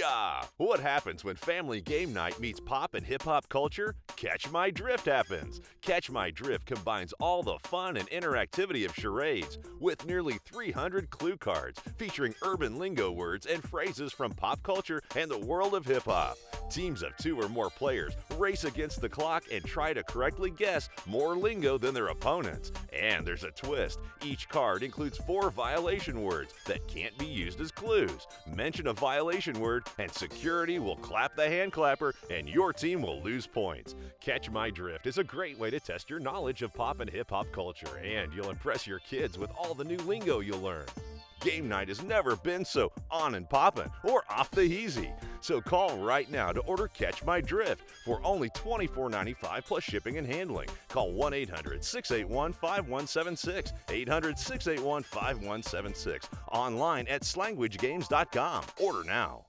Booyah! What happens when family game night meets pop and hip hop culture? Catch My Drift happens. Catch My Drift combines all the fun and interactivity of charades with nearly 300 clue cards featuring urban lingo words and phrases from pop culture and the world of hip hop. Teams of two or more players race against the clock and try to correctly guess more lingo than their opponents. And there's a twist. Each card includes four violation words that can't be used as clues. Mention a violation word, and security will clap the hand clapper, and your team will lose points. Catch My Drift is a great way to test your knowledge of pop and hip hop culture, and you'll impress your kids with all the new lingo you'll learn. Game night has never been so on and poppin' or off the heezy. So call right now to order Catch My Drift for only $24.95 plus shipping and handling. Call 1 800 681 5176. 800 681 5176. Online at slanguagegames.com. Order now.